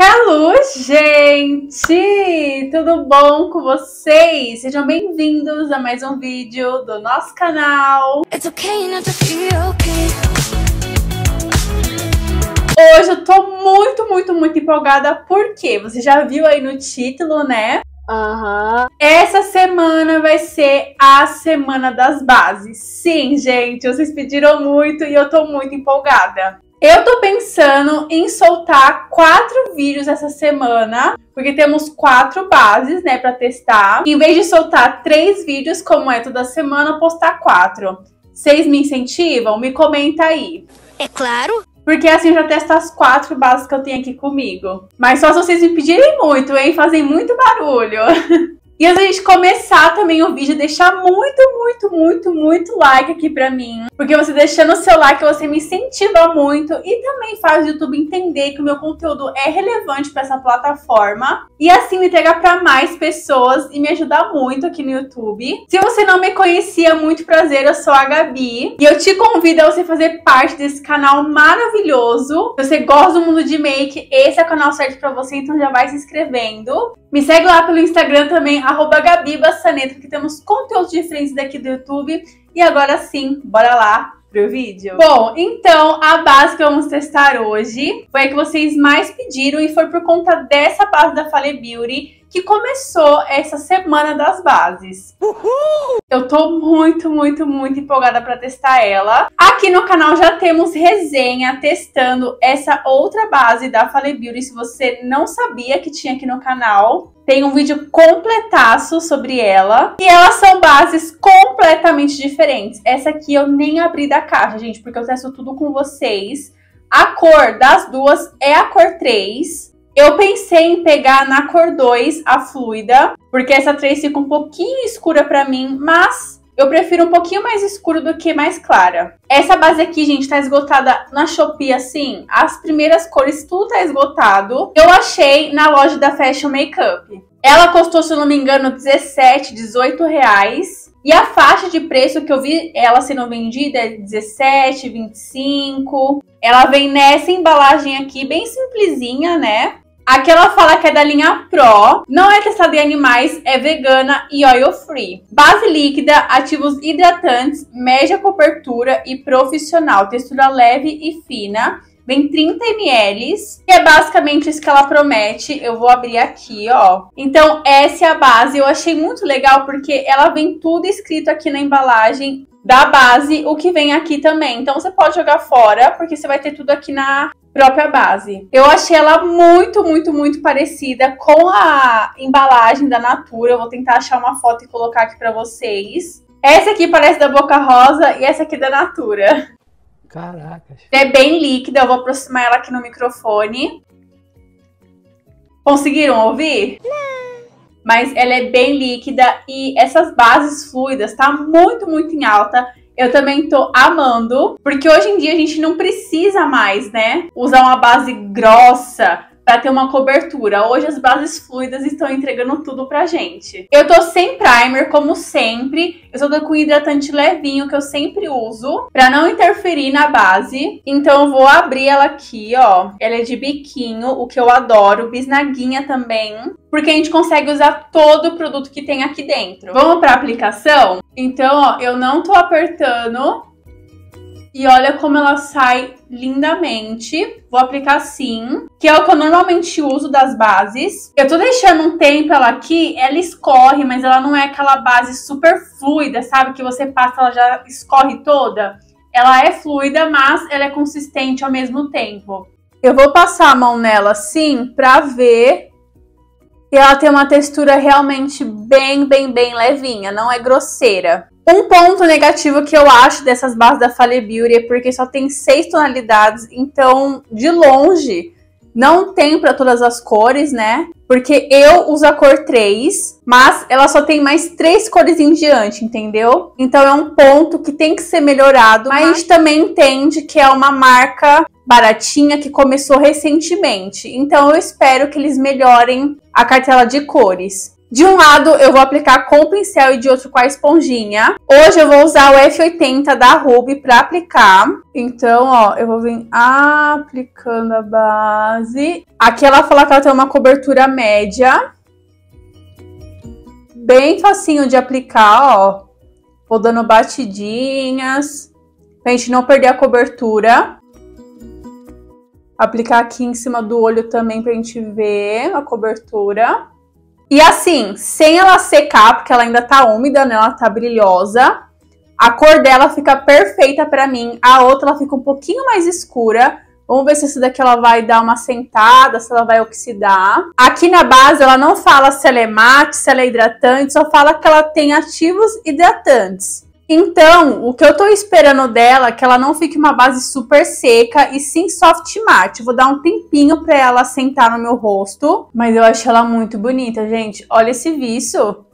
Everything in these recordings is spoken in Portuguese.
Hello, gente! Tudo bom com vocês? Sejam bem-vindos a mais um vídeo do nosso canal. Okay okay. Hoje eu tô muito, muito, muito empolgada porque você já viu aí no título, né? Uhum. Essa semana vai ser a semana das bases. Sim, gente, vocês pediram muito e eu tô muito empolgada. Eu tô pensando em soltar quatro vídeos essa semana, porque temos quatro bases, né, para testar. Em vez de soltar três vídeos, como é toda semana, postar quatro. Vocês me incentivam? Me comenta aí. É claro. Porque assim eu já testo as quatro bases que eu tenho aqui comigo. Mas só se vocês me pedirem muito, hein? Fazem muito barulho. E antes da gente começar também o vídeo, deixar muito, muito, muito, muito like aqui pra mim. Porque você deixando o seu like, você me incentiva muito e também faz o YouTube entender que o meu conteúdo é relevante para essa plataforma. E assim me entregar para mais pessoas e me ajudar muito aqui no YouTube. Se você não me conhecia, muito prazer, eu sou a Gabi. E eu te convido a você fazer parte desse canal maravilhoso. Se você gosta do mundo de make, esse é o canal certo para você, então já vai se inscrevendo. Me segue lá pelo Instagram também, arroba que temos conteúdos diferentes daqui do YouTube. E agora sim, bora lá pro vídeo. Bom, então a base que vamos testar hoje foi a que vocês mais pediram e foi por conta dessa base da Fale Beauty que começou essa semana das bases. Uhul! Eu tô muito, muito, muito empolgada para testar ela. Aqui no canal já temos resenha testando essa outra base da Fale Beauty. Se você não sabia que tinha aqui no canal, tem um vídeo completaço sobre ela. E elas são bases completamente diferentes. Essa aqui eu nem abri da caixa, gente, porque eu testo tudo com vocês. A cor das duas é a cor 3. Eu pensei em pegar na cor 2 a fluida, porque essa 3 fica um pouquinho escura pra mim, mas eu prefiro um pouquinho mais escuro do que mais clara. Essa base aqui, gente, tá esgotada na Shopee, assim. As primeiras cores, tudo tá esgotado. Eu achei na loja da Fashion Makeup. Ela custou, se eu não me engano, 17, 18 reais. E a faixa de preço que eu vi ela sendo vendida é 17, 25. Ela vem nessa embalagem aqui, bem simplesinha, né? Aqui ela fala que é da linha Pro, não é testada em animais, é vegana e oil free. Base líquida, ativos hidratantes, média cobertura e profissional, textura leve e fina. Vem 30 ml e é basicamente isso que ela promete. Eu vou abrir aqui, ó. Então, essa é a base. Eu achei muito legal porque ela vem tudo escrito aqui na embalagem da base, o que vem aqui também. Então, você pode jogar fora, porque você vai ter tudo aqui na própria base. Eu achei ela muito, muito, muito parecida com a embalagem da Natura. Eu vou tentar achar uma foto e colocar aqui para vocês. Essa aqui parece da Boca Rosa e essa aqui da Natura. Caracas. É bem líquida, eu vou aproximar ela aqui no microfone. Conseguiram ouvir? Não. Mas ela é bem líquida e essas bases fluidas tá muito, muito em alta. Eu também tô amando, porque hoje em dia a gente não precisa mais, né, usar uma base grossa para ter uma cobertura. Hoje as bases fluidas estão entregando tudo pra gente. Eu tô sem primer, como sempre. Eu só tô com hidratante levinho, que eu sempre uso, para não interferir na base. Então eu vou abrir ela aqui, ó. Ela é de biquinho, o que eu adoro. Bisnaguinha também. Porque a gente consegue usar todo o produto que tem aqui dentro. Vamos pra aplicação? Então, ó, eu não tô apertando e olha como ela sai lindamente. Vou aplicar assim, que é o que eu normalmente uso das bases. Eu tô deixando um tempo ela aqui, ela escorre, mas ela não é aquela base super fluida, sabe? Que você passa, ela já escorre toda. Ela é fluida, mas ela é consistente ao mesmo tempo. Eu vou passar a mão nela assim pra ver que ela tem uma textura realmente bem, bem, bem levinha, não é grosseira. Um ponto negativo que eu acho dessas bases da Fale Beauty é porque só tem seis tonalidades, então de longe não tem para todas as cores, né? Porque eu uso a cor 3, mas ela só tem mais três cores em diante, entendeu? Então é um ponto que tem que ser melhorado, mas a gente também entende que é uma marca baratinha que começou recentemente. Então eu espero que eles melhorem a cartela de cores. De um lado eu vou aplicar com o pincel e de outro com a esponjinha. Hoje eu vou usar o F80 da Ruby para aplicar. Então, ó, eu vou vir aplicando a base. Aqui ela fala que ela tem uma cobertura média. Bem facinho de aplicar, ó. Vou dando batidinhas. Pra gente não perder a cobertura. Aplicar aqui em cima do olho também pra gente ver a cobertura. E assim, sem ela secar, porque ela ainda tá úmida, né? Ela tá brilhosa. A cor dela fica perfeita pra mim. A outra, ela fica um pouquinho mais escura. Vamos ver se essa daqui ela vai dar uma sentada, se ela vai oxidar. Aqui na base ela não fala se ela é mate, se ela é hidratante, só fala que ela tem ativos hidratantes. Então, o que eu tô esperando dela é que ela não fique uma base super seca e sim soft matte. vou dar um tempinho pra ela sentar no meu rosto, mas eu acho ela muito bonita, gente. Olha esse viço.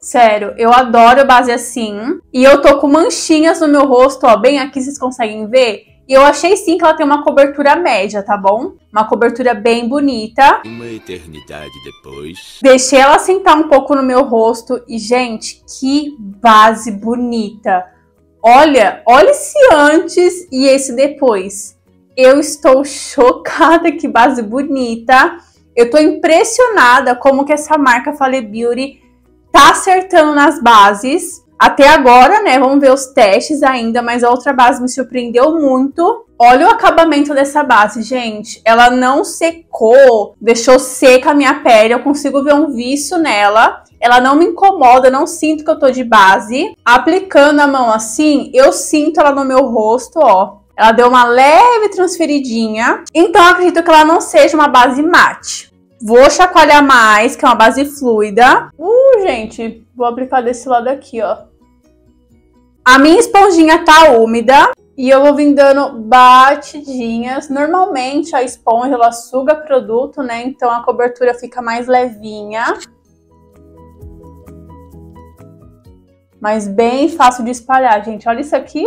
Sério, eu adoro base assim. E eu tô com manchinhas no meu rosto, ó, bem aqui vocês conseguem ver. E eu achei sim que ela tem uma cobertura média, tá bom? Uma cobertura bem bonita. Uma eternidade depois. Deixei ela sentar um pouco no meu rosto. E, gente, que base bonita. Olha, olha esse antes e esse depois. Eu estou chocada, que base bonita. Eu tô impressionada como que essa marca Fale Beauty tá acertando nas bases. Até agora, né? Vamos ver os testes ainda, mas a outra base me surpreendeu muito. Olha o acabamento dessa base, gente. Ela não secou, deixou seca a minha pele. Eu consigo ver um vício nela. Ela não me incomoda, não sinto que eu tô de base. Aplicando a mão assim, eu sinto ela no meu rosto, ó. Ela deu uma leve transferidinha. Então, acredito que ela não seja uma base mate. Vou chacoalhar mais, que é uma base fluida. Uh, gente, vou aplicar desse lado aqui, ó. A minha esponjinha tá úmida e eu vou vir dando batidinhas. Normalmente a esponja ela suga produto, né? Então a cobertura fica mais levinha. Mas bem fácil de espalhar, gente. Olha isso aqui.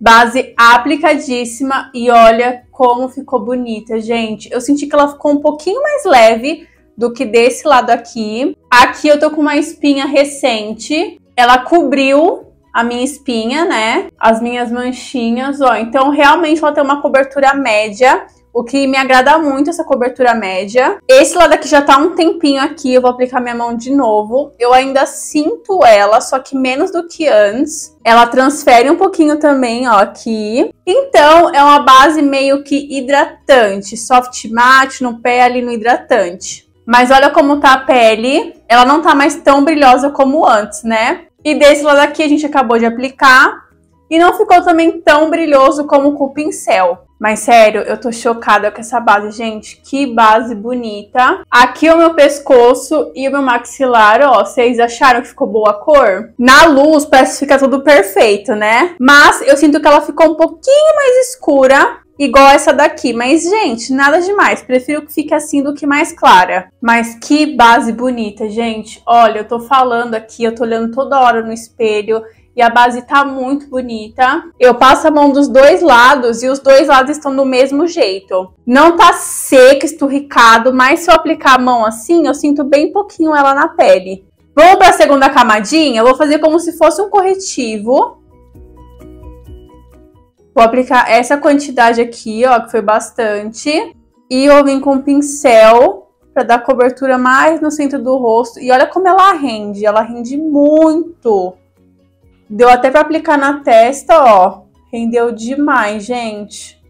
Base aplicadíssima e olha como ficou bonita, gente. Eu senti que ela ficou um pouquinho mais leve do que desse lado aqui. Aqui eu tô com uma espinha recente. Ela cobriu a minha espinha, né? As minhas manchinhas, ó. Então, realmente ela tem uma cobertura média o que me agrada muito essa cobertura média. Esse lado aqui já tá um tempinho aqui, eu vou aplicar minha mão de novo. Eu ainda sinto ela, só que menos do que antes. Ela transfere um pouquinho também, ó, aqui. Então, é uma base meio que hidratante, soft matte no pé ali no hidratante. Mas olha como tá a pele. Ela não tá mais tão brilhosa como antes, né? E desse lado aqui a gente acabou de aplicar. E não ficou também tão brilhoso como com o pincel. Mas sério, eu tô chocada com essa base, gente. Que base bonita. Aqui o meu pescoço e o meu maxilar, ó. Vocês acharam que ficou boa a cor? Na luz parece que fica tudo perfeito, né? Mas eu sinto que ela ficou um pouquinho mais escura igual essa daqui. Mas, gente, nada demais. Prefiro que fique assim do que mais clara. Mas que base bonita, gente. Olha, eu tô falando aqui, eu tô olhando toda hora no espelho e a base tá muito bonita. Eu passo a mão dos dois lados e os dois lados estão do mesmo jeito. Não tá seco, esturricado, mas se eu aplicar a mão assim, eu sinto bem pouquinho ela na pele. Vamos para a segunda camadinha? Eu vou fazer como se fosse um corretivo. Vou aplicar essa quantidade aqui, ó, que foi bastante. E eu vim com o pincel para dar cobertura mais no centro do rosto. E olha como ela rende, ela rende muito. Deu até para aplicar na testa, ó. Rendeu demais, gente.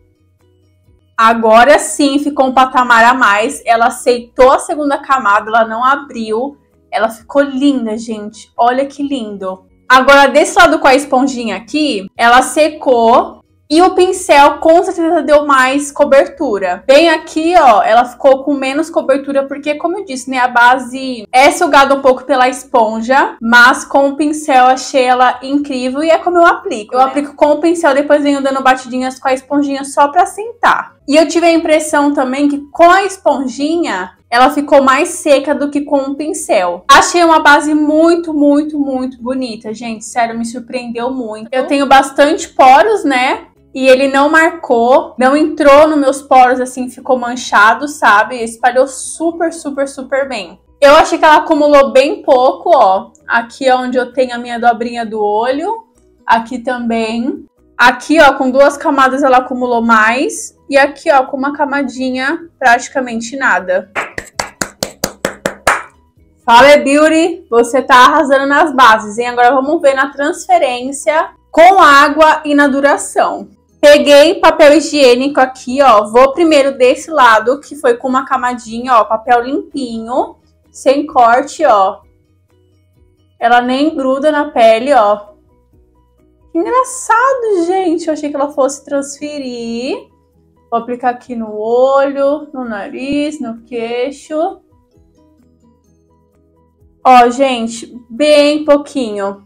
Agora sim ficou um patamar a mais. Ela aceitou a segunda camada, ela não abriu. Ela ficou linda, gente. Olha que lindo. Agora, desse lado com a esponjinha aqui, ela secou e o pincel com certeza deu mais cobertura. Bem aqui, ó, ela ficou com menos cobertura porque, como eu disse, né, a base é sugada um pouco pela esponja, mas com o pincel achei ela incrível e é como eu aplico. Eu né? aplico com o pincel, depois venho dando batidinhas com a esponjinha só pra sentar. E eu tive a impressão também que com a esponjinha ela ficou mais seca do que com o pincel. Achei uma base muito, muito, muito bonita, gente. Sério, me surpreendeu muito. Eu tenho bastante poros, né? E ele não marcou, não entrou nos meus poros assim, ficou manchado, sabe? Espalhou super, super, super bem. Eu achei que ela acumulou bem pouco, ó. Aqui é onde eu tenho a minha dobrinha do olho. Aqui também. Aqui, ó, com duas camadas ela acumulou mais. E aqui, ó, com uma camadinha, praticamente nada. Fala, Beauty! Você tá arrasando nas bases, hein? Agora vamos ver na transferência com água e na duração. Peguei papel higiênico aqui, ó. Vou primeiro desse lado, que foi com uma camadinha, ó, papel limpinho sem corte, ó. Ela nem gruda na pele, ó. Engraçado, gente. Eu achei que ela fosse transferir. Vou aplicar aqui no olho, no nariz, no queixo. Ó, gente, bem pouquinho.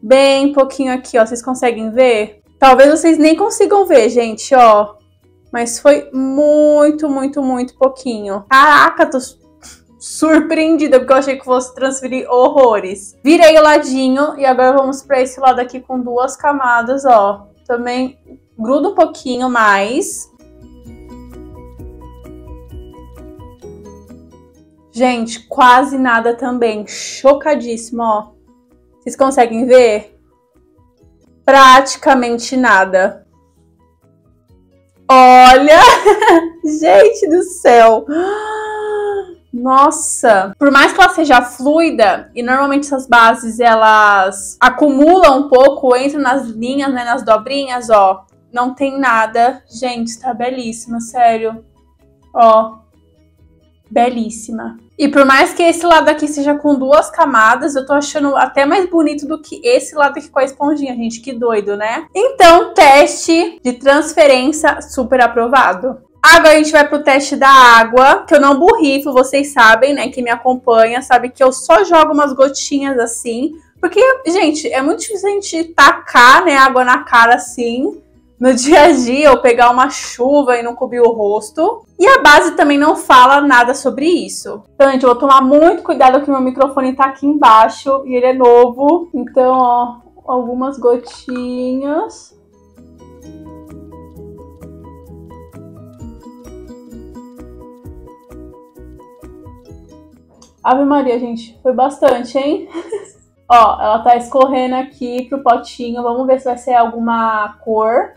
Bem pouquinho aqui, ó. Vocês conseguem ver? Talvez vocês nem consigam ver, gente, ó. Mas foi muito, muito, muito pouquinho. Caraca, tô surpreendida, porque eu achei que fosse transferir horrores. Virei o ladinho e agora vamos para esse lado aqui com duas camadas, ó. Também gruda um pouquinho mais. Gente, quase nada também. Chocadíssimo, ó. Vocês conseguem ver? Praticamente nada. Olha! Gente do céu! Nossa! Por mais que ela seja fluida, e normalmente essas bases elas acumulam um pouco, entram nas linhas, né, nas dobrinhas, ó. Não tem nada. Gente, tá belíssima, sério. Ó. Belíssima. E por mais que esse lado aqui seja com duas camadas, eu tô achando até mais bonito do que esse lado aqui com a esponjinha, gente. Que doido, né? Então, teste de transferência super aprovado. Agora a gente vai pro teste da água, que eu não borrifo, vocês sabem, né? Que me acompanha, sabe que eu só jogo umas gotinhas assim. Porque, gente, é muito difícil a gente tacar, né, água na cara assim, no dia a dia, ou pegar uma chuva e não cobrir o rosto. E a base também não fala nada sobre isso. Então, gente, eu vou tomar muito cuidado que meu microfone tá aqui embaixo e ele é novo. Então, ó, algumas gotinhas. Ave Maria, gente, foi bastante, hein? Ó, ela tá escorrendo aqui pro potinho. Vamos ver se vai ser alguma cor.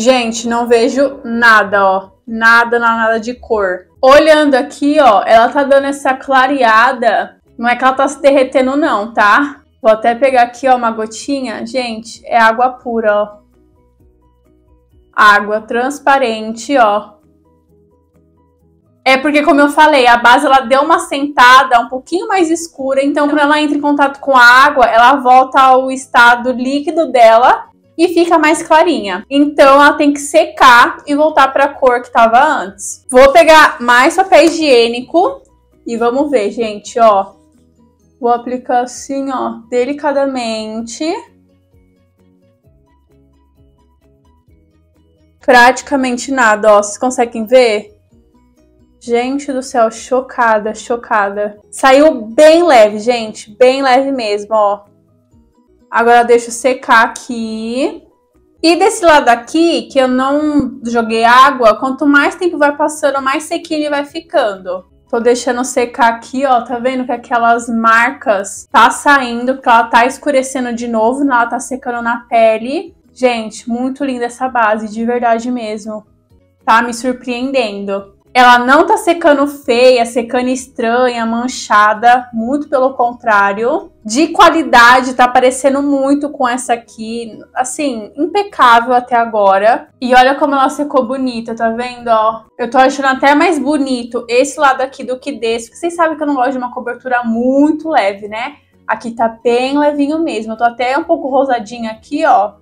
Gente, não vejo nada, ó. Nada, nada de cor. Olhando aqui, ó, ela tá dando essa clareada. Não é que ela tá se derretendo, não, tá? Vou até pegar aqui, ó, uma gotinha. Gente, é água pura, ó. Água transparente, ó. É porque, como eu falei, a base ela deu uma sentada um pouquinho mais escura, então quando ela entra em contato com a água, ela volta ao estado líquido dela e fica mais clarinha. Então ela tem que secar e voltar para a cor que estava antes. Vou pegar mais papel higiênico e vamos ver, gente, ó. Vou aplicar assim, ó, delicadamente. Praticamente nada, ó. Vocês conseguem ver? Gente do céu, chocada, chocada. Saiu bem leve, gente, bem leve mesmo, ó. Agora deixo secar aqui. E desse lado aqui, que eu não joguei água, quanto mais tempo vai passando, mais sequinho ele vai ficando. Tô deixando secar aqui, ó, tá vendo que aquelas marcas tá saindo, porque ela tá escurecendo de novo, ela tá secando na pele. Gente, muito linda essa base, de verdade mesmo. Tá me surpreendendo. Ela não tá secando feia, secando estranha, manchada, muito pelo contrário. De qualidade, tá parecendo muito com essa aqui, assim, impecável até agora. E olha como ela secou bonita, tá vendo, ó? Eu tô achando até mais bonito esse lado aqui do que desse, porque vocês sabem que eu não gosto de uma cobertura muito leve, né? Aqui tá bem levinho mesmo. Eu tô até um pouco rosadinha aqui, ó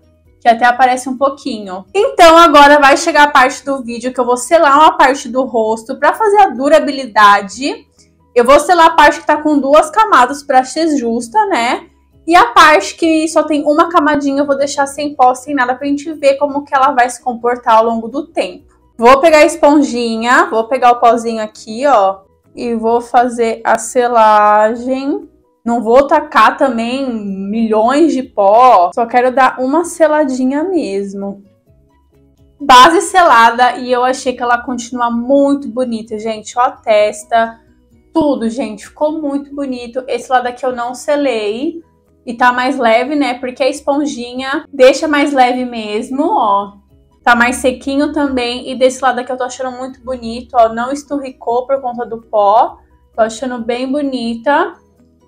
que até aparece um pouquinho. Então agora vai chegar a parte do vídeo que eu vou selar uma parte do rosto para fazer a durabilidade. Eu vou selar a parte que tá com duas camadas para ser justa, né? E a parte que só tem uma camadinha eu vou deixar sem pó, sem nada, pra gente ver como que ela vai se comportar ao longo do tempo. Vou pegar a esponjinha, vou pegar o pozinho aqui, ó, e vou fazer a selagem não vou tacar também milhões de pó, só quero dar uma seladinha mesmo. base selada e eu achei que ela continua muito bonita, gente. Ó a testa, tudo, gente. Ficou muito bonito. Esse lado aqui eu não selei e tá mais leve, né? Porque a esponjinha deixa mais leve mesmo, ó. Tá mais sequinho também. E desse lado aqui eu tô achando muito bonito, ó. Não esturricou por conta do pó. Tô achando bem bonita,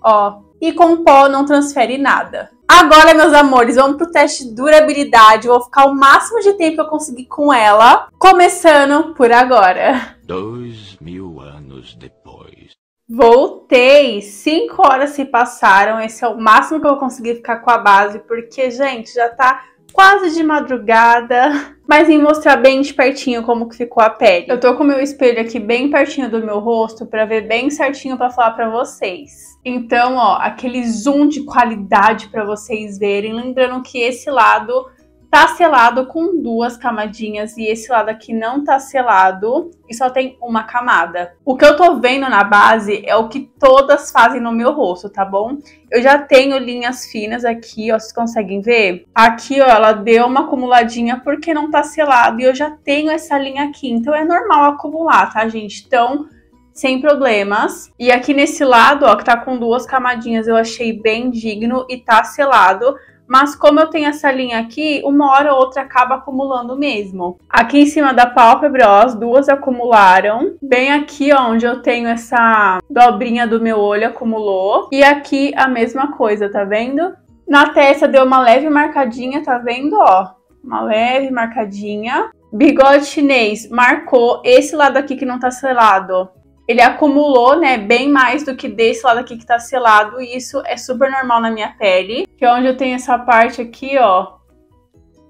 ó. E com pó não transfere nada. Agora, meus amores, vamos pro teste de durabilidade. Eu vou ficar o máximo de tempo que eu conseguir com ela. Começando por agora. Dois mil anos depois. Voltei! Cinco horas se passaram. Esse é o máximo que eu vou conseguir ficar com a base. Porque, gente, já tá quase de madrugada, mas em mostrar bem de pertinho como que ficou a pele. Eu tô com o meu espelho aqui bem pertinho do meu rosto para ver bem certinho para falar para vocês. Então, ó, aquele zoom de qualidade para vocês verem, lembrando que esse lado tá selado com duas camadinhas e esse lado aqui não tá selado e só tem uma camada. O que eu tô vendo na base é o que todas fazem no meu rosto, tá bom? Eu já tenho linhas finas aqui, ó, vocês conseguem ver? Aqui, ó, ela deu uma acumuladinha porque não tá selado e eu já tenho essa linha aqui, então é normal acumular, tá, gente? Então, sem problemas. E aqui nesse lado, ó, que tá com duas camadinhas, eu achei bem digno e tá selado. Mas como eu tenho essa linha aqui, uma hora ou outra acaba acumulando mesmo. Aqui em cima da pálpebra, ó, as duas acumularam. Bem aqui, ó, onde eu tenho essa dobrinha do meu olho, acumulou. E aqui a mesma coisa, tá vendo? Na testa deu uma leve marcadinha, tá vendo, ó? Uma leve marcadinha. Bigode chinês marcou esse lado aqui que não tá selado ele acumulou, né, bem mais do que desse lado aqui que tá selado, e isso é super normal na minha pele, que é onde eu tenho essa parte aqui, ó,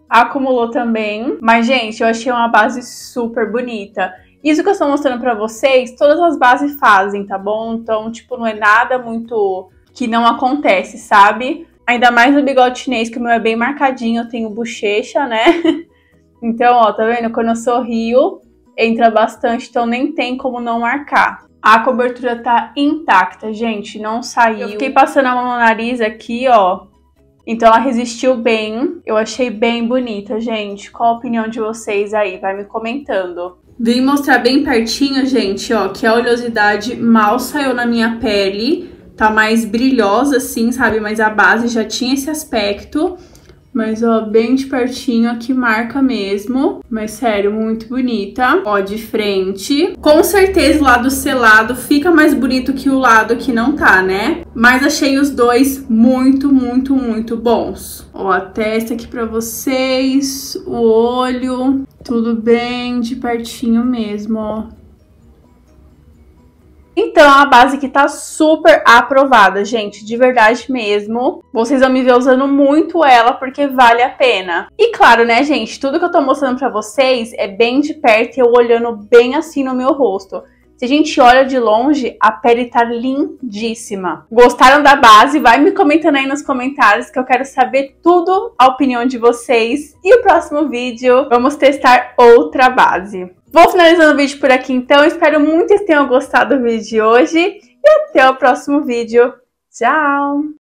acumulou também. Mas, gente, eu achei uma base super bonita. Isso que eu estou mostrando pra vocês, todas as bases fazem, tá bom? Então, tipo, não é nada muito que não acontece, sabe? Ainda mais no bigode chinês, que o meu é bem marcadinho, eu tenho bochecha, né? Então, ó, tá vendo? Quando eu sorrio, entra bastante, então nem tem como não marcar. A cobertura tá intacta, gente, não saiu. Eu fiquei passando a mão no nariz aqui, ó. Então ela resistiu bem. Eu achei bem bonita, gente. Qual a opinião de vocês aí? Vai me comentando. Vim mostrar bem pertinho, gente, ó, que a oleosidade mal saiu na minha pele. Tá mais brilhosa, assim, sabe? Mas a base já tinha esse aspecto. Mas, ó, bem de pertinho aqui marca mesmo. Mas, sério, muito bonita. Ó, de frente. Com certeza o lado selado fica mais bonito que o lado que não tá, né? Mas achei os dois muito, muito, muito bons. Ó, a testa aqui pra vocês. O olho. Tudo bem de pertinho mesmo, ó. Então, é uma base que tá super aprovada, gente, de verdade mesmo. Vocês vão me ver usando muito ela porque vale a pena. E claro, né, gente, tudo que eu tô mostrando pra vocês é bem de perto e eu olhando bem assim no meu rosto. Se a gente olha de longe, a pele tá lindíssima. Gostaram da base? Vai me comentando aí nos comentários que eu quero saber tudo a opinião de vocês. E o próximo vídeo, vamos testar outra base. Vou finalizando o vídeo por aqui então. Espero muito que tenham gostado do vídeo de hoje. E até o próximo vídeo. Tchau!